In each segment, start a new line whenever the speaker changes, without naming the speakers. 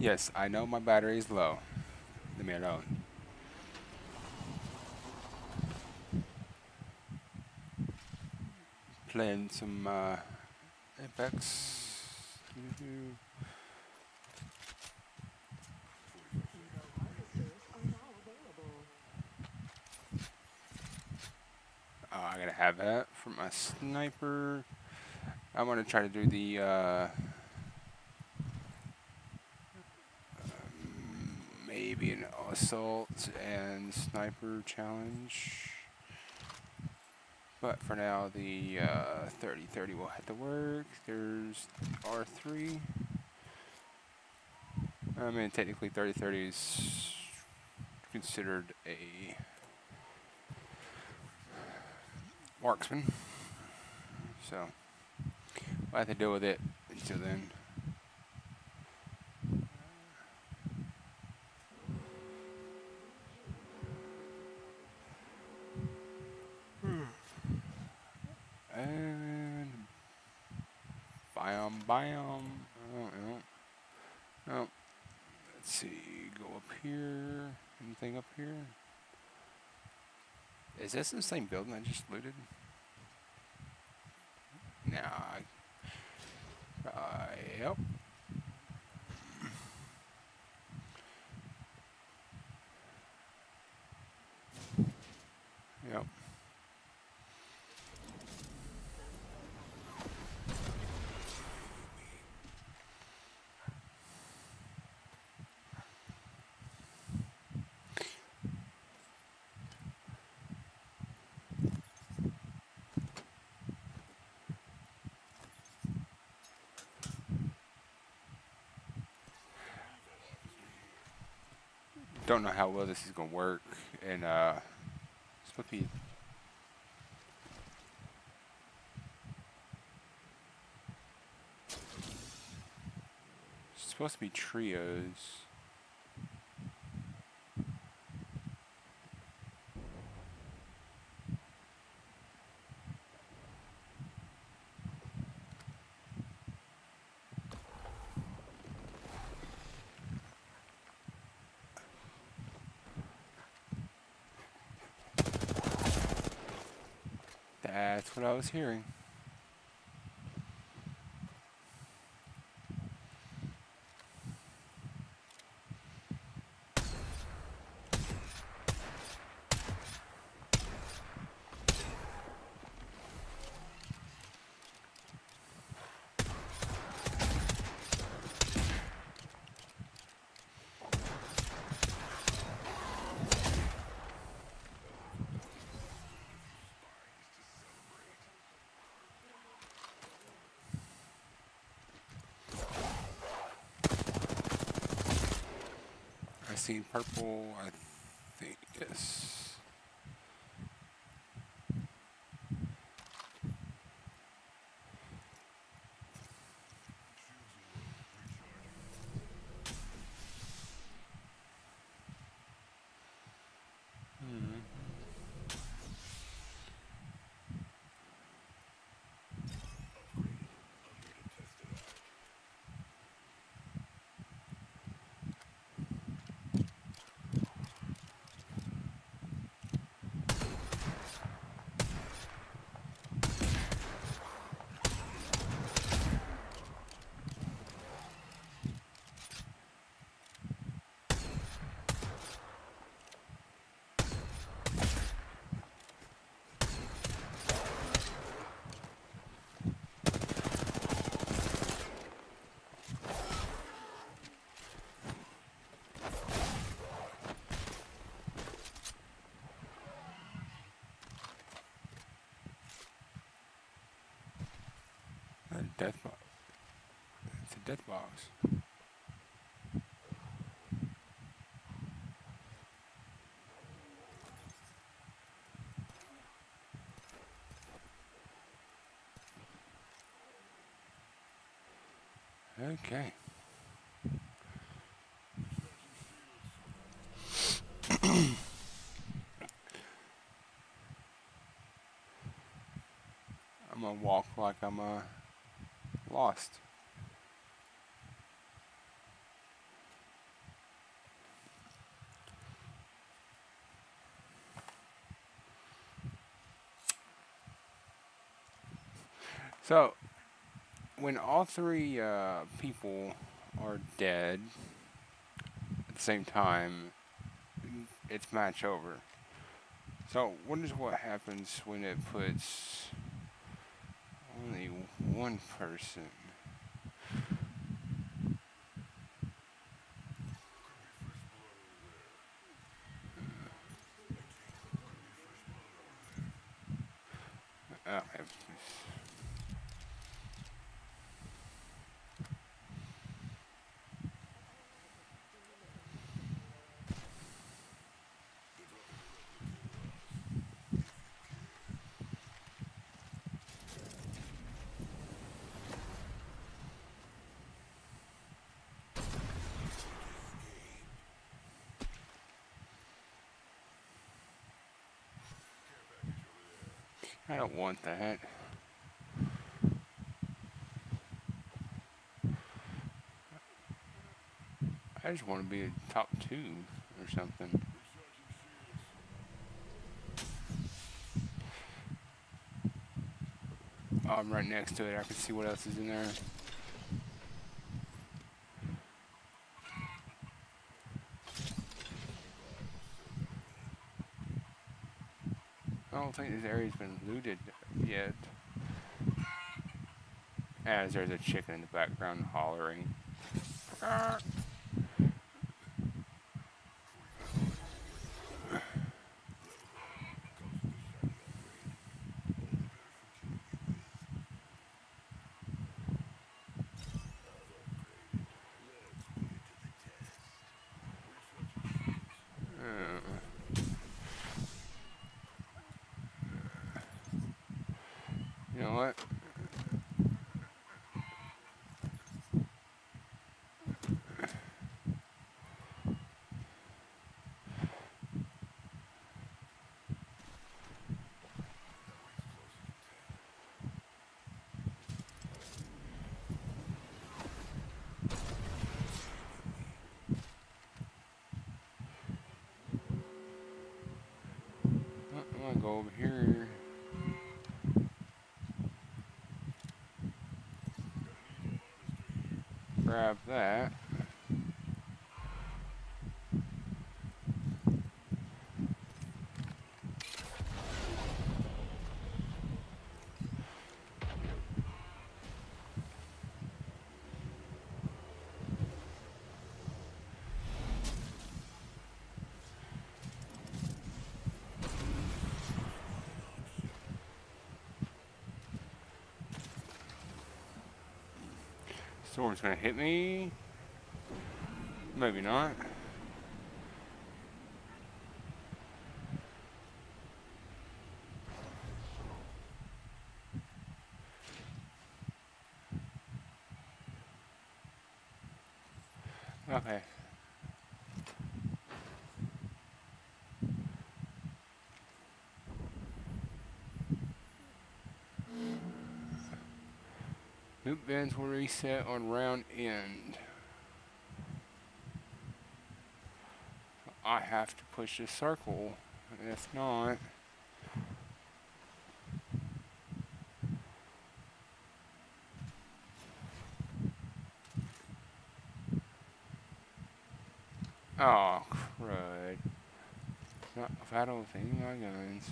Yes, I know my battery is low. Leave me alone. Playing some uh, Apex. Oh, I gotta have that for my sniper. I want to try to do the uh, maybe an assault and sniper challenge. But for now, the 30-30 uh, will have to work. There's R3. I mean, technically 30-30 is considered a marksman. So, we'll have to deal with it until then. And biome, biome. Oh, no. Oh. Let's see. Go up here. Anything up here? Is this the same building I just looted? Nah. Uh. Yep. Don't know how well this is gonna work, and uh, it's supposed to be supposed to be trios. That's what I was hearing. I see purple, I think, yes. Hmm. A death box. It's a death box. Okay. I'm gonna walk like I'm uh, lost. So, when all three uh, people are dead at the same time, it's match over. So, what is what happens when it puts only one person? Okay. I don't want that. I just want to be a top two or something. Oh, I'm right next to it. I can see what else is in there. Don't think this area's been looted yet. As there's a chicken in the background hollering. Ah. You know what? Uh, I'm gonna go over here. Grab that. Storm's gonna hit me. Maybe not. Okay. Loot bins will reset on round end. I have to push the circle. If not, oh crud! Not if I don't think my guns.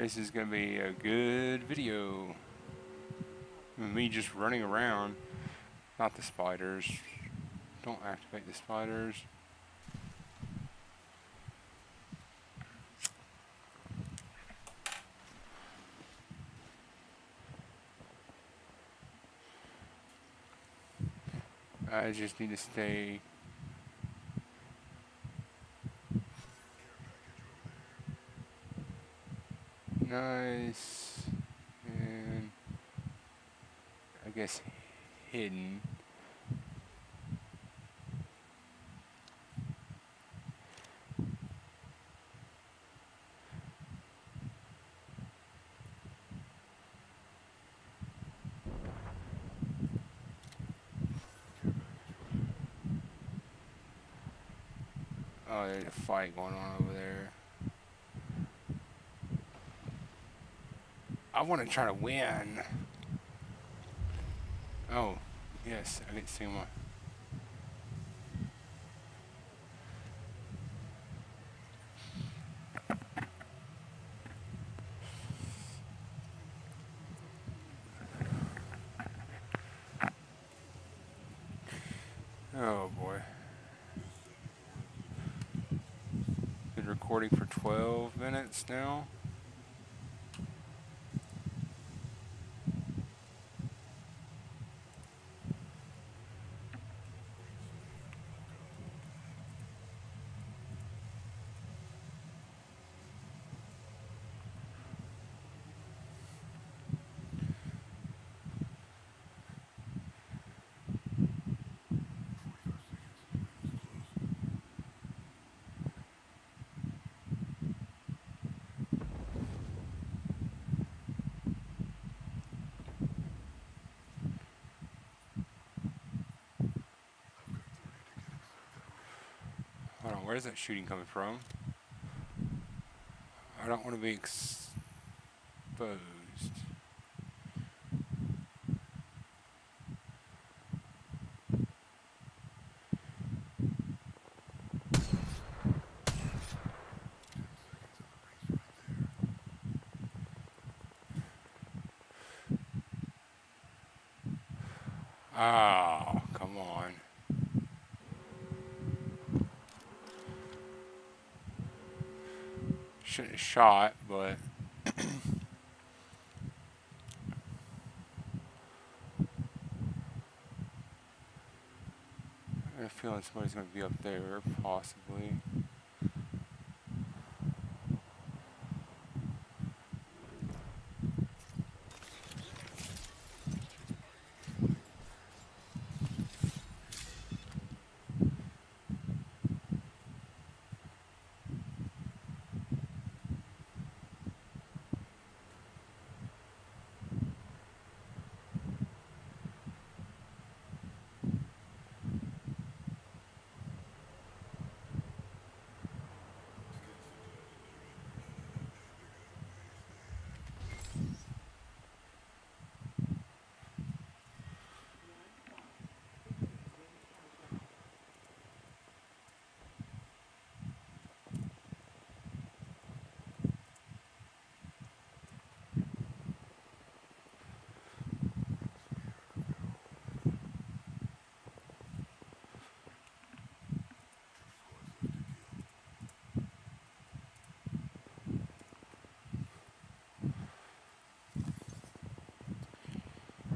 This is gonna be a good video. Me just running around. Not the spiders. Don't activate the spiders. I just need to stay nice and I guess hidden. Oh, there's a fight going on over there. I want to try to win. Oh, yes, I didn't see one. Oh boy. Been recording for 12 minutes now. Hold on, where's that shooting coming from? I don't want to be exposed. Oh, come on. Shouldn't shot, but I have a feeling somebody's gonna be up there, possibly.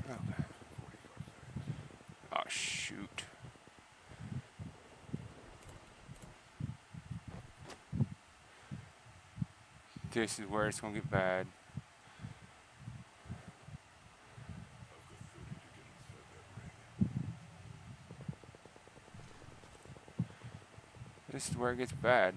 Okay. Oh shoot. This is where it's gonna get bad. This is where it gets bad.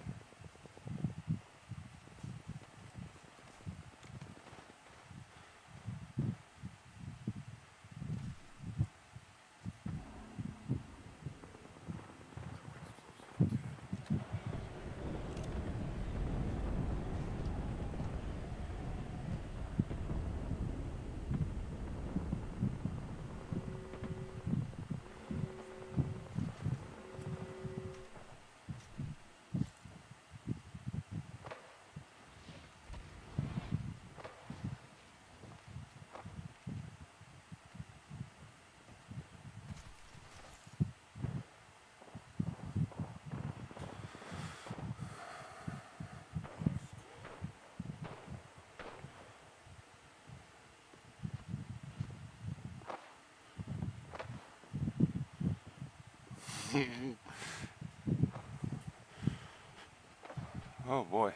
oh boy.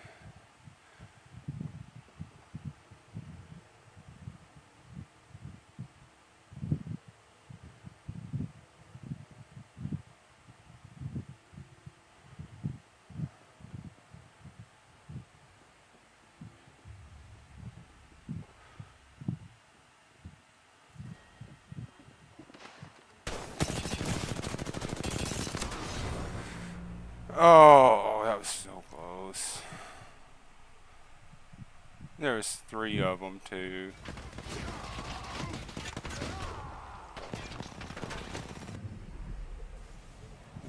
Oh, that was so close. There's three of them too.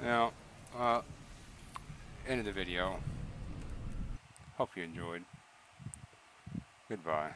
Now, uh, end of the video. Hope you enjoyed. Goodbye.